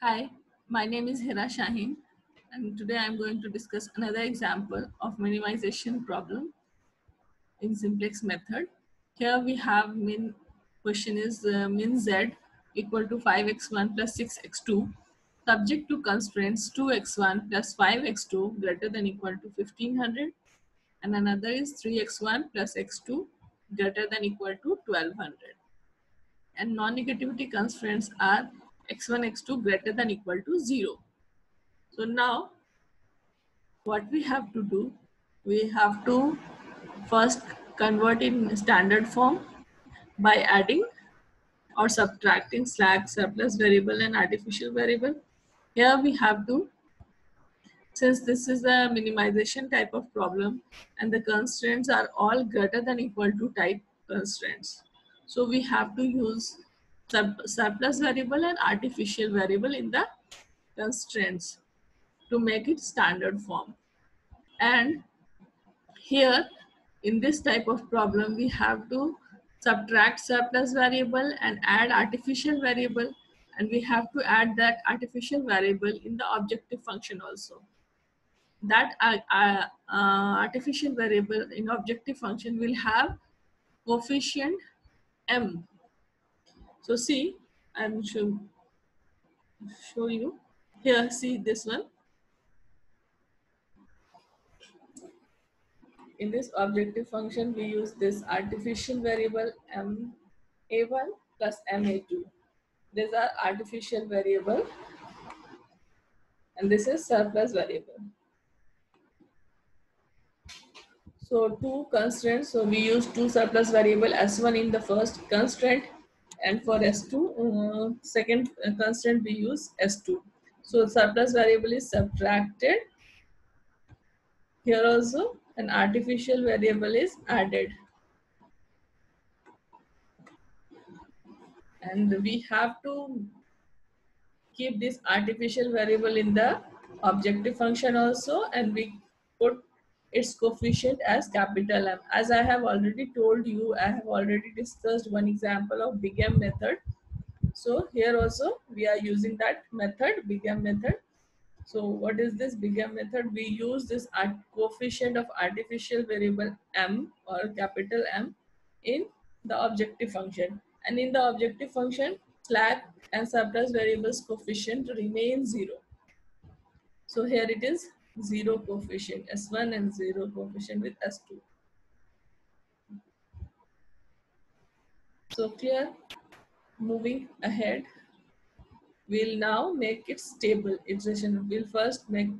Hi, my name is Hira Shaheen and today I'm going to discuss another example of minimization problem in simplex method. Here we have min question is uh, min z equal to 5x1 plus 6x2 subject to constraints 2x1 plus 5x2 greater than equal to 1500 and another is 3x1 plus x2 greater than equal to 1200 and non-negativity constraints are x1, x2 greater than equal to 0. So now what we have to do, we have to first convert in standard form by adding or subtracting slack, surplus variable and artificial variable. Here we have to, since this is a minimization type of problem and the constraints are all greater than equal to type constraints. So we have to use surplus variable and artificial variable in the constraints to make it standard form. And here in this type of problem, we have to subtract surplus variable and add artificial variable and we have to add that artificial variable in the objective function also. That uh, uh, uh, artificial variable in objective function will have coefficient m so see, I'm show, show you. Here, see this one. In this objective function, we use this artificial variable ma1 plus ma2. These are artificial variable and this is surplus variable. So two constraints. So we use two surplus variable s1 in the first constraint and for S2, uh, second constant we use S2. So surplus variable is subtracted. Here also an artificial variable is added. And we have to keep this artificial variable in the objective function also and we put its coefficient as capital M. As I have already told you, I have already discussed one example of big M method. So here also we are using that method, big M method. So what is this big M method? We use this coefficient of artificial variable M or capital M in the objective function. And in the objective function, slack and surplus variables coefficient remain zero. So here it is 0 coefficient, S1 and 0 coefficient with S2. So clear, moving ahead, we'll now make it stable iteration. We'll first make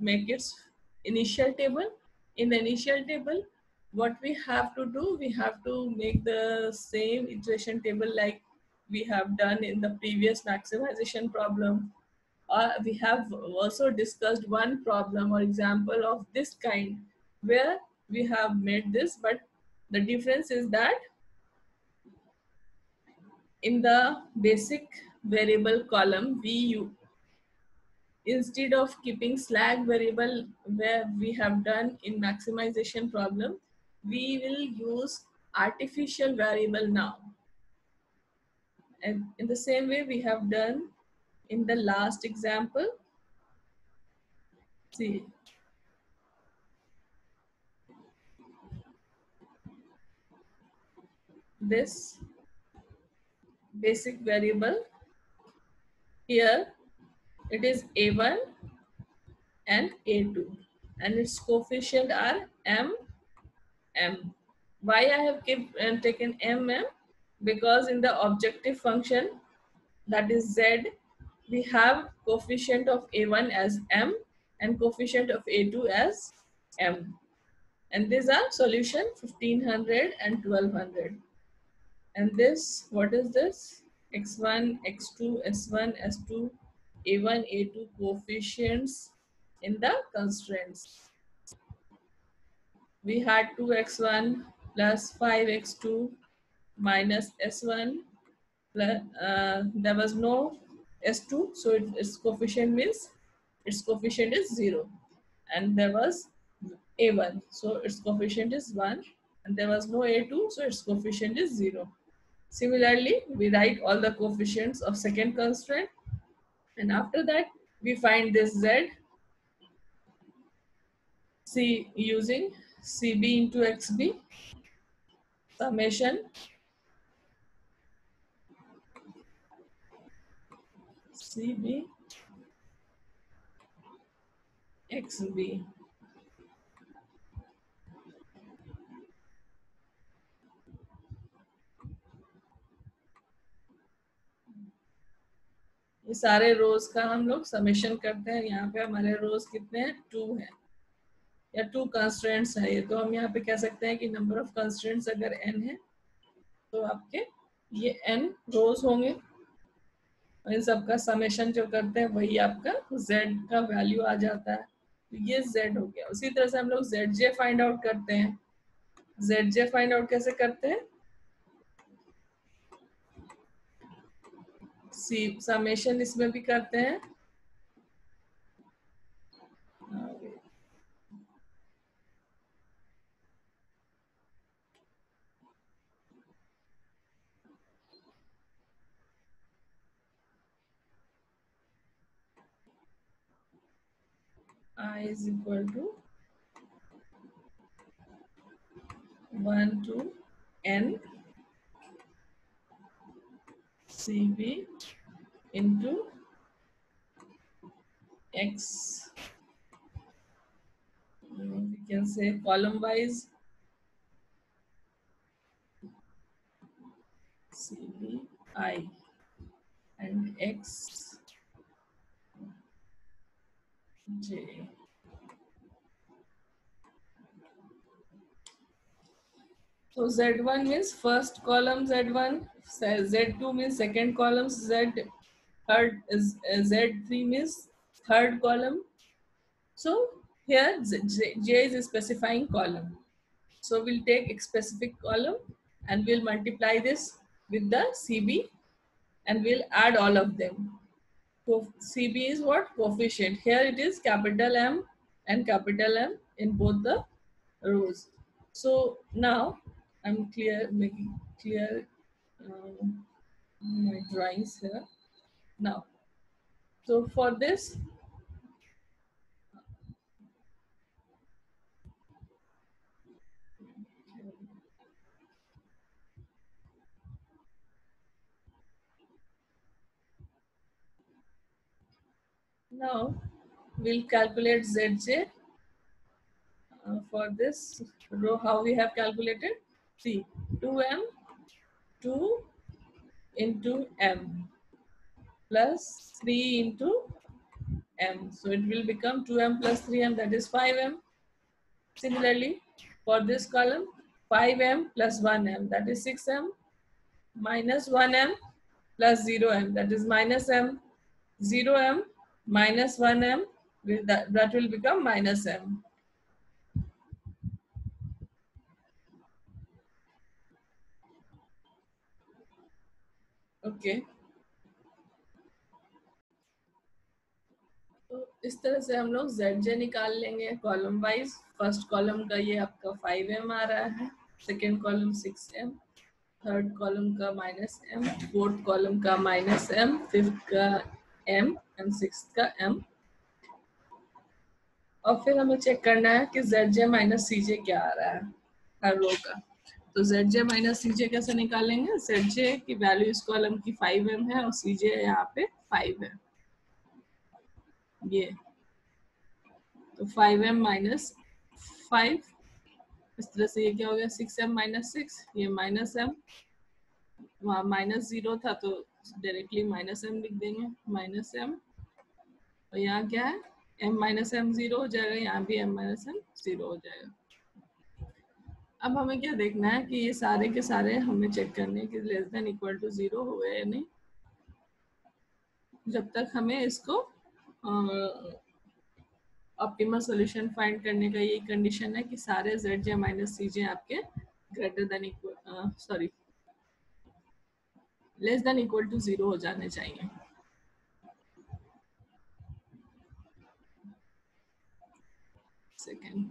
make its initial table. In the initial table, what we have to do, we have to make the same iteration table like we have done in the previous maximization problem uh, we have also discussed one problem or example of this kind where we have made this but the difference is that in the basic variable column we instead of keeping slack variable where we have done in maximization problem we will use artificial variable now. And in the same way we have done in the last example. See. This basic variable here it is a1 and a2 and its coefficient are m m why i have kept uh, taken m m because in the objective function that is z we have coefficient of A1 as M and coefficient of A2 as M. And these are solution 1500 and 1200. And this, what is this? X1, X2, S1, S2, A1, A2 coefficients in the constraints. We had 2x1 plus 5x2 minus S1. Plus, uh, there was no S2. So it, its coefficient means its coefficient is 0. And there was A1. So its coefficient is 1. And there was no A2. So its coefficient is 0. Similarly, we write all the coefficients of second constraint. And after that, we find this Z C using CB into XB summation CB XB. ये सारे रोज का हम लोग summation करते हैं। यहाँ पे हमारे रोज कितने हैं? टू है। या टू कंस्टेंट्स है। ये तो हम यहाँ पे कह सकते हैं कि नंबर ऑफ़ कंस्टेंट्स अगर एन है तो आपके ये एन रोज होंगे। इन सबका समेशन जो करते हैं, वही आपका z का वैल्यू आ जाता है। तो ये z हो गया। उसी तरह से हम लोग जेड जे फाइंड आउट करते हैं। जेड जे फाइंड आउट कैसे करते हैं? सी समेशन इसमें भी करते हैं। I is equal to 1 to n cb into x. We can say column wise cb i and x So Z1 means first column Z1, Z2 means second column Z, third is uh, Z3 means third column. So here J, is specifying column. So we'll take specific column and we'll multiply this with the CB and we'll add all of them. CB is what? Coefficient. Here it is capital M and capital M in both the rows. So now I'm clear, making clear um, my drawings here. Now, so for this, Now we'll calculate Zj uh, for this row. How we have calculated? See, 2m 2 into m plus 3 into m. So it will become 2m plus 3m that is 5m. Similarly, for this column 5m plus 1m that is 6m minus 1m plus 0m that is minus m 0m minus 1m, that, that will become minus m. okay. तो इस तरह से हम लोग Z J निकाल लेंगे column wise first column का ये आपका फाइव एम आ रहा है. Second column six M third column का माइनस एम फोर्थ कॉलम का माइनस एम फिफ्थ का एम एंड सिक्स का एम और फिर हमें चेक करना है कि जेड जे माइनस सी जे क्या आ रहा है हर रो का। तो जेड जे माइनस सी जे कैसे निकालेंगे? जेड जे की वैल्यू इस कॉलम की फाइव एम है और सी जे यहाँ पे फाइव है। ये। तो फाइव एम माइनस फाइव इस तरह से ये क्या हो गया? सिक्स एम माइनस सिक्स ये माइनस एम वहाँ माइनस ज़ीरो था तो डायरेक्टली माइनस एम लिख देंगे। माइनस एम और यहाँ क्या है? एम माइनस एम ज़ीरो हो जाएगा, यहाँ भी एम माइनस एम ज़ीरो हो जाएगा। अब हमें क्या देखना है कि ये सारे के सारे हमें चेक करने की less than equal to zero हो गए या नहीं? जब तक हमें इसको ऑप्टिमल सॉल्यूशन फाइंड करने का ये कंडीशन है कि सारे जेड जे माइनस सी जे आपके greater than equal sorry less than equal to zero हो जाने चाहिए। सेकेंड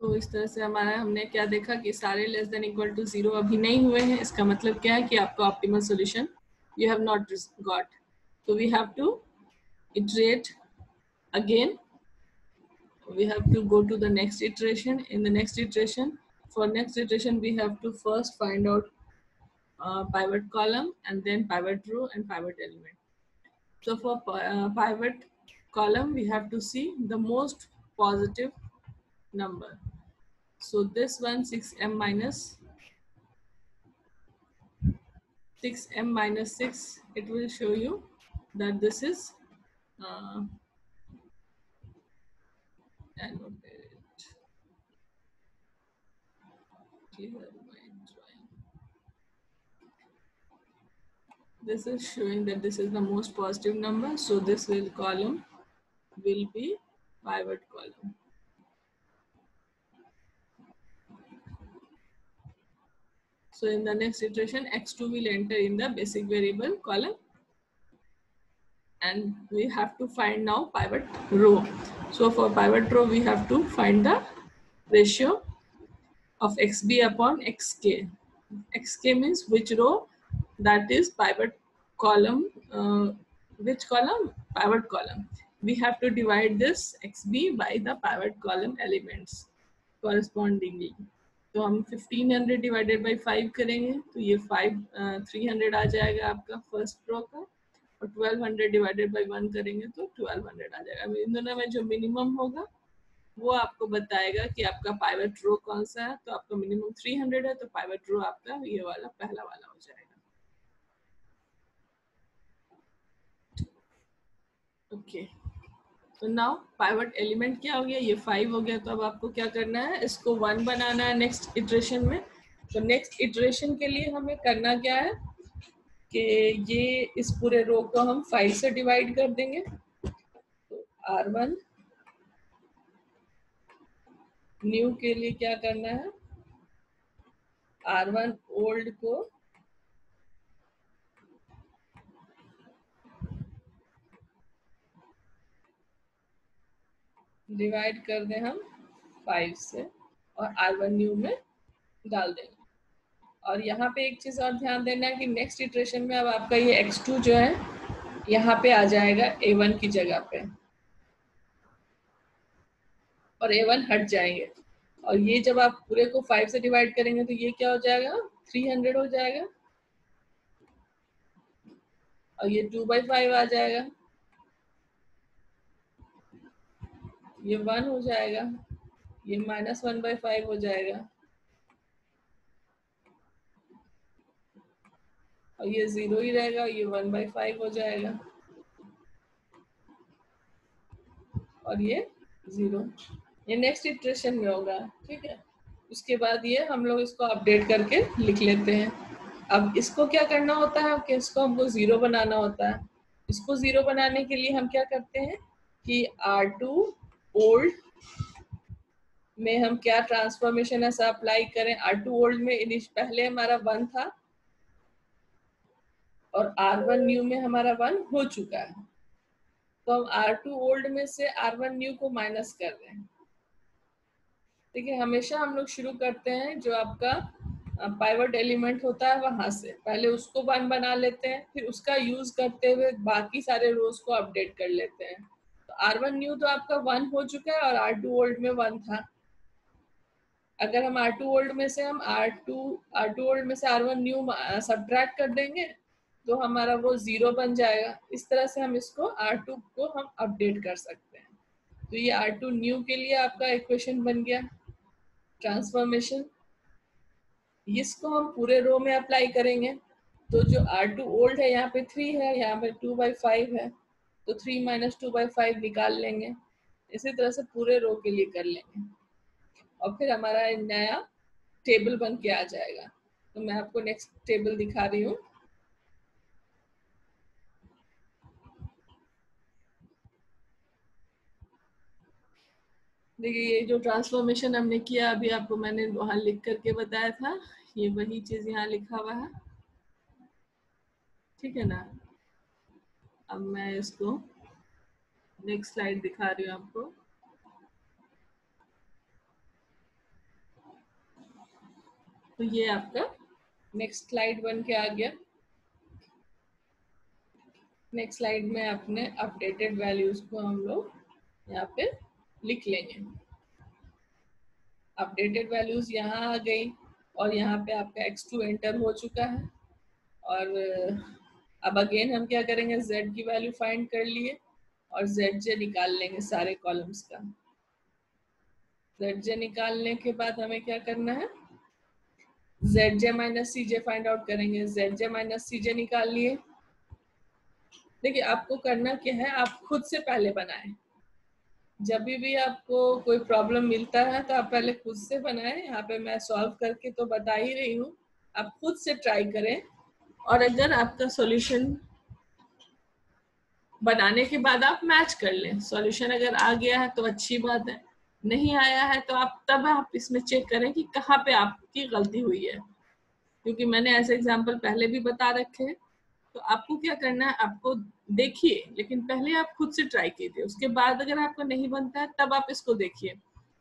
तो इस तरह से हमारा, हमने क्या देखा कि सारे less than equal to zero अभी नहीं हुए हैं। इसका मतलब क्या है कि आपका optimal solution you have not got तो we have to iterate again we have to go to the next iteration. In the next iteration for next iteration we have to first find out uh, pivot column and then pivot row and pivot element. So for uh, pivot column we have to see the most positive number. So this one 6m minus 6m minus 6 it will show you that this is uh, clear my drawing this is showing that this is the most positive number so this will column will be pivot column so in the next iteration x2 will enter in the basic variable column and we have to find now pivot row. So for pivot row, we have to find the ratio of xb upon xk. xk means which row that is pivot column, uh, which column? Pivot column. We have to divide this xb by the pivot column elements correspondingly. तो हम 1500 divided by 5 करेंगे तो ये 5 uh, 300 आ जाएगा आपका first रो का और 1200 divided by one करेंगे तो 1200 आ जाएगा। इन दोनों में जो मिनिमम होगा, वो आपको बताएगा कि आपका पाइवेट रो कौन सा है। तो आपका मिनिमम 300 है तो पाइवेट रो आपका ये वाला, पहला वाला हो जाएगा। ओके तो नाउ पाइवट एलिमेंट क्या हो गया? ये फाइव हो गया। तो अब आपको क्या करना है? इसको वन बनाना है नेक्स्ट इटरेशन में। तो नेक्स्ट इटरेशन के लिए हमें करना क्या है? कि ये इस पूरे रो को हम फाइव से डिवाइड कर देंगे। तो आर वन न्यू के लिए क्या करना है? आर वन ओल्ड को डिवाइड कर दें हम फाइव से और आर वन न्यू में डाल देंगे। और यहाँ पे एक चीज़ और ध्यान देना है कि नेक्स्ट इटरेशन में अब आपका ये x2 जो है, यहाँ पे आ जाएगा a1 की जगह पे। और a1 हट जाएँगे। और ये जब आप पूरे को 5 से डिवाइड करेंगे तो ये क्या हो जाएगा? 300 हो जाएगा। और ये 2 बाई फाइव आ जाएगा। ये वन हो जाएगा। ये माइनस वन बाई फाइव हो जाएगा। और ये ज़ीरो ही रहेगा, ये वन बाई फाइव हो जाएगा। और ये ज़ीरो। ये नेक्स्ट इटरेशन में होगा, ठीक है? उसके बाद ये हम लोग इसको अपडेट करके लिख लेते हैं। अब इसको क्या करना होता है? कि इसको हमको ज़ीरो बनाना होता है। इसको ज़ीरो बनाने के लिए हम क्या करते हैं कि आर टू ओल्ड में हम क्या ट्रांसफॉर्मेशन ऐसा अप्लाई करें? आर टू ओल्ड में पहले हमारा वन था और आर वन न्यू में हमारा वन हो चुका है। तो हम आर टू ओल्ड में से आर वन न्यू को माइनस कर रहे हैं। देखिए, हमेशा हम लोग शुरू करते हैं जो आपका पाइवट एलिमेंट होता है वहाँ से। पहले उसको वन बना लेते हैं, फिर उसका यूज़ करते हुए बाकी सारे रोज को अपडेट कर लेते हैं। तो आर वन न्यू तो आपका वन हो चुका है और आर टू ओल्ड में वन था। अगर हम आर टू ओल्ड में से हम R two R two old में से आर वन न्यू सब्ट्रैक्ट कर देंगे तो हमारा वो ज़ीरो बन जाएगा। इस तरह से हम इसको आर टू को हम अपडेट कर सकते हैं। तो ये आर टू न्यू के लिए आपका इक्वेशन बन गया। ट्रांसफॉर्मेशन इसको हम पूरे रो में अप्लाई करेंगे। तो जो आर टू ओल्ड है, यहाँ पे थ्री है, यहाँ पे टू बाई फाइव है। तो three minus two by five निकाल लेंगे। इसी तरह से पूरे रो के लिए कर लेंगे। और फिर हमारा नया टेबल बन के आ जाएगा। तो मैं आपको नेक्स्ट टेबल दिखा रही हूँ। देखिए, ये जो ट्रांसफॉर्मेशन हमने किया, अभी आपको मैंने वहाँ लिख करके बताया था, ये वही चीज़ यहाँ लिखा हुआ है। ठीक है ना? अब मैं इसको नेक्स्ट स्लाइड दिखा रही हूँ आपको। तो ये आपका नेक्स्ट स्लाइड बन के आ गया। नेक्स्ट स्लाइड में अपने अपडेटेड वैल्यूज़ को हम लोग यहाँ पे लिख लेंगे। अपडेटेड वैल्यूज़ यहाँ आ गई और यहाँ पे आपका एक्स टू एंटर हो चुका है। और अब अगेन हम क्या करेंगे? Z की वैल्यू फाइंड कर लिए और जे निकाल लेंगे सारे कॉलम्स का। जे निकालने के बाद हमें क्या करना है? J minus J find out करेंगे। जे माइनस जे निकाल लिए। देखिए, आपको करना क्या है? आप खुद से पहले बनाएँ। जब भी, भी आपको कोई प्रॉब्लम मिलता है तो आप पहले खुद से बनाएँ। यहाँ पे मैं सॉल्व करके तो बता ही रही हूँ। आप खुद से ट्राई करें। और अगर आपका सॉल्यूशन बनाने के बाद आप मैच कर लें। सॉल्यूशन अगर आ गया है तो अच्छी बात है। नहीं आया है तो आप तब आप इसमें चेक करें कि कहाँ पे आपकी गलती हुई है। क्योंकि मैंने ऐसे एग्ज़ाम्पल पहले भी बता रखे हैं। तो आपको क्या करना है, आपको देखिए, लेकिन पहले आप खुद से ट्राई कीजिए। उसके बाद अगर आपको नहीं बनता है, तब आप इसको देखिए।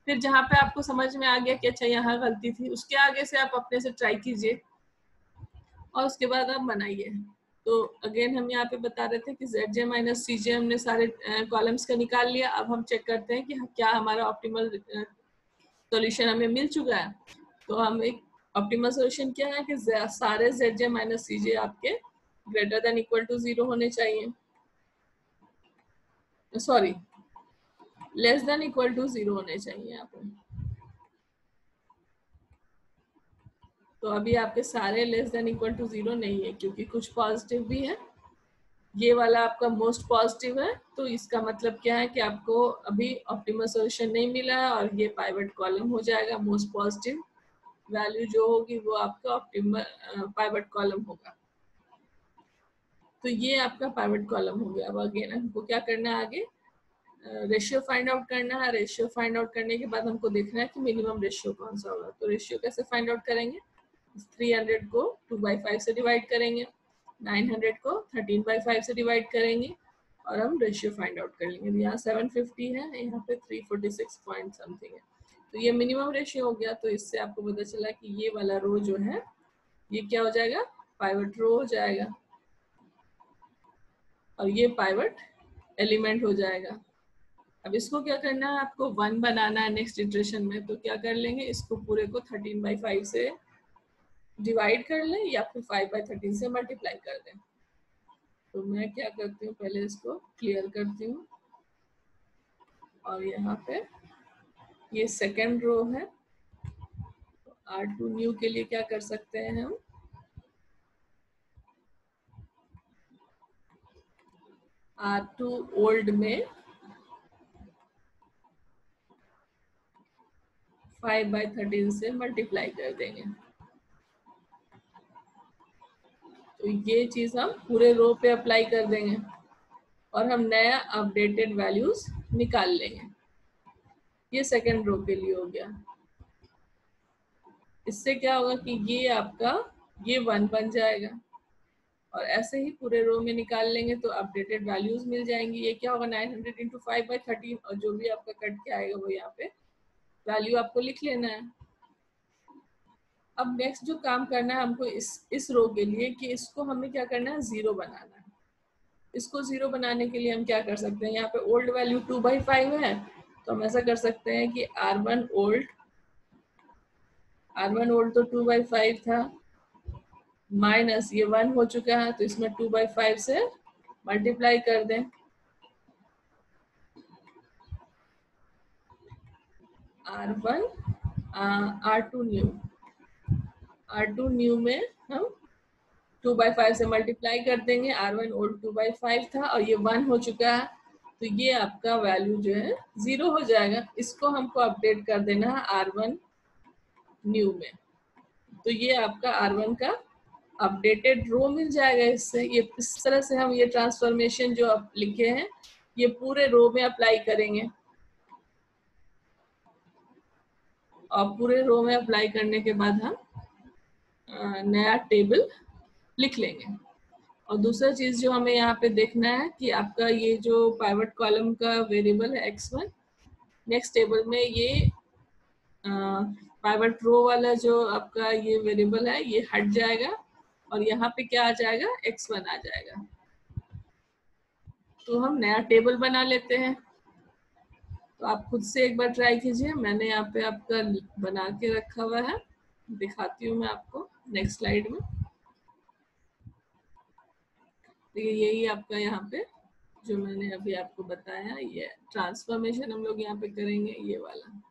फिर जहाँ पे आपको समझ में आ गया कि अच्छा यहाँ गलती थी, उसके आगे से आप अपने से ट्राई कीजिए और उसके बाद आप बनाइए। तो अगेन हम यहाँ पे बता रहे थे कि जेड जे माइनस सी जे हमने सारे कॉलम्स का निकाल लिया। अब हम चेक करते हैं कि क्या हमारा ऑप्टिमल सॉल्यूशन हमें मिल चुका है। तो हम एक ऑप्टिमल सॉल्यूशन क्या है कि सारे जेड जे माइनस सी जे आपके greater than equal to zero होने चाहिए। Sorry less than equal to zero होने चाहिए पे तो अभी आपके सारे less than equal to zero नहीं है, क्योंकि कुछ पॉजिटिव भी है। ये वाला आपका मोस्ट पॉजिटिव है तो इसका मतलब क्या है कि आपको अभी ऑप्टिमल सॉल्यूशन नहीं मिला है और ये पाइवट कॉलम हो जाएगा मोस्ट पॉजिटिव वैल्यू जो होगी वो आपका ऑप्टिमल पाइवट कॉलम होगा। तो ये आपका पाइवट कॉलम हो गया। अब अगेन हमको क्या करना है आगे? रेशियो फाइंड आउट करना है। रेशियो फाइंड आउट करने के बाद हमको देखना है कि मिनिमम रेशियो कौन सा होगा। तो रेशियो कैसे फाइंड आउट करेंगे? 300 को 2 बाई फाइव से डिवाइड करेंगे। 900 को 13 बाई फाइव से डिवाइड करेंगे। और हम रेशियो फाइंड आउट कर लेंगे। यहाँ 750 है, यहाँ पे 346 पॉइंट समथिंग है। तो ये मिनिमम रेशियो हो गया। तो इससे आपको पता चला कि ये वाला रो जो है, ये क्या हो जाएगा? पाइवट रो हो जाएगा। और ये पाइवट एलिमेंट हो जाएगा। अब इसको क्या करना है? आपको वन बनाना है नेक्स्ट इटरेशन में तो क्या कर लेंगे? इसको पूरे को थर्टीन बाई फाइव से डिवाइड कर लें या फिर फाइव बाई थर्टीन से मल्टीप्लाई कर दें। तो मैं क्या करती हूँ? पहले इसको क्लियर करती हूँ। और यहाँ पे ये सेकेंड रो है। आर टू न्यू के लिए क्या कर सकते हैं हम? टू ओल्ड में फाइव बाई थर्टीन से मल्टीप्लाई कर देंगे। तो ये चीज़ हम पूरे रो पे अप्लाई कर देंगे और हम नया अपडेटेड वैल्यूज़ निकाल लेंगे। ये सेकेंड रो के लिए हो गया। इससे क्या होगा कि ये आपका, ये वन बन जाएगा। और ऐसे ही पूरे रो में निकाल लेंगे तो अपडेटेड वैल्यूज़ मिल जाएँगी। ये क्या होगा? 900 hundred into five by thirteen और जो भी आपका कट के आएगा वो यहाँ पे वैल्यू आपको लिख लेना है। अब नेक्स्ट जो काम करना है हमको इस इस रो के लिए कि इसको हमें क्या करना है? ज़ीरो बनाना है। इसको ज़ीरो बनाने के लिए हम क्या कर सकते हैं? यहाँ पे old value two by five है तो हम ऐसा कर सकते हैं कि R one old R one old तो टू बाई फाइव था। माइनस ये वन हो चुका है तो इसमें टू बाई फाइव से मल्टीप्लाई कर दें। R one R two new R two new में हम टू बाई फाइव से मल्टीप्लाई कर देंगे। R one old two by five था और ये वन हो चुका है तो ये आपका वैल्यू जो है ज़ीरो हो जाएगा। इसको हमको अपडेट कर देना है आर वन न्यू में। तो ये आपका आर वन का अपडेटेड रो मिल जाएगा इससे। ये इस तरह से हम ये ट्रांसफॉर्मेशन जो आप लिखे हैं, ये पूरे रो में अप्लाई करेंगे। और पूरे रो में अप्लाई करने के बाद हम नया टेबल लिख लेंगे। और दूसरा चीज़ जो हमें यहाँ पे देखना है कि आपका ये जो पाइवट कॉलम का वेरिएबल है एक्स वन नेक्स्ट टेबल में ये पाइवट रो वाला जो आपका ये वेरिएबल है, ये हट जाएगा। और यहाँ पे क्या आ जाएगा? एक्स वन आ जाएगा। तो हम नया टेबल बना लेते हैं। तो आप खुद से एक बार ट्राई कीजिए। मैंने यहाँ पे आपका बना के रखा हुआ है। दिखाती हूँ मैं आपको नेक्स्ट स्लाइड में। यही आपका यहाँ पे जो मैंने अभी आपको बताया ये ट्रांसफॉर्मेशन हम लोग यहाँ पे करेंगे, ये वाला।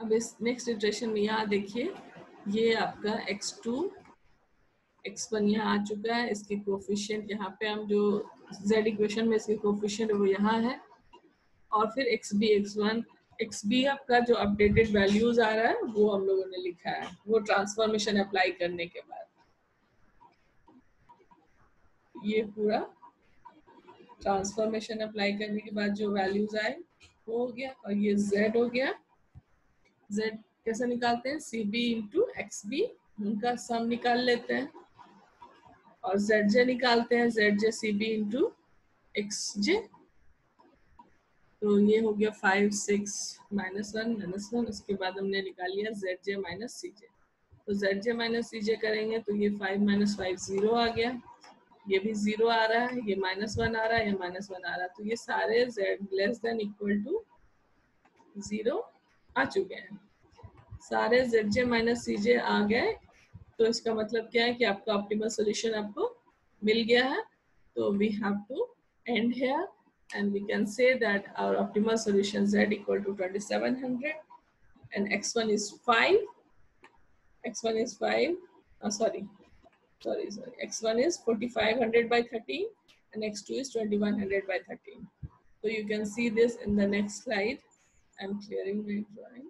अब इस नेक्स्ट इटरेशन में यहाँ देखिए, ये आपका x2 x1 यहाँ आ चुका है, इसके कोफिशियंट यहाँ पे हम जो z इक्वेशन में इसके कोफिशियंट वो यहाँ है। और फिर X B X one X B आपका जो अपडेटेड वैल्यूज़ आ रहा है, वो हम लोगों ने लिखा है। वो ट्रांसफॉर्मेशन अप्लाई करने के बाद। ये पूरा ट्रांसफॉर्मेशन अप्लाई करने के बाद जो वैल्यूज़ आए, वो हो गया, और ये z हो गया। Z कैसे निकालते हैं? C B into X B उनका सम निकाल लेते हैं। और जेड जे निकालते हैं Z J C B into X J तो ये हो गया five six minus one minus one उसके बाद हमने निकाल लिया जेड जे माइनस सी जे तो जेड जे माइनस सी जे करेंगे तो ये फाइव माइनस फाइव ज़ीरो आ गया। ये भी ज़ीरो आ रहा है, ये माइनस वन आ रहा है, ये माइनस वन आ रहा है। तो ये सारे Z less than equal to zero आ चुके हैं सारे जेड जे माइनस सी जे आ गए तो इसका मतलब क्या है कि आपका ऑप्टिमल सोल्यूशन आपको मिल गया है तो we have to end here and we can say that our optimal solution z equal to 2700 and x1 is 5 x1 is 5 oh, sorry sorry sorry x1 is 4500 by 13 and x2 is 2100 by 13 so you can see this in the next slide i'm clearing my drawing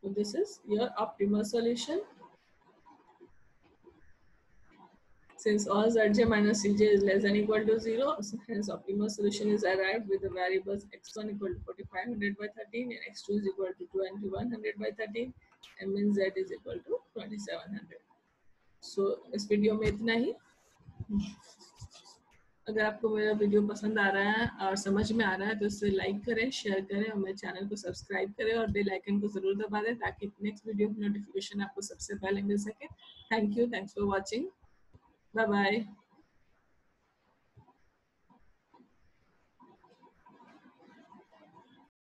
so this is your optimal solution Since all Zj minus Cj is less than equal to 0, hence optimal solution is arrived with the variables x1 equal to 4500 by 13 and x2 is equal to 2100 by 13 and means z is equal to 2700. So इस video में इतना ही अगर आपको मेरा video पसंद आ रहा है और समझ में आ रहा है तो इसे लाइक करें शेयर करें और मेरे चैनल को सब्सक्राइब करें और बेल आइकन को ज़रूर दबा दें ताकि नेक्स्ट वीडियो की नोटिफिकेशन आपको सबसे पहले मिल सके। Thank you thanks for watching bye bye.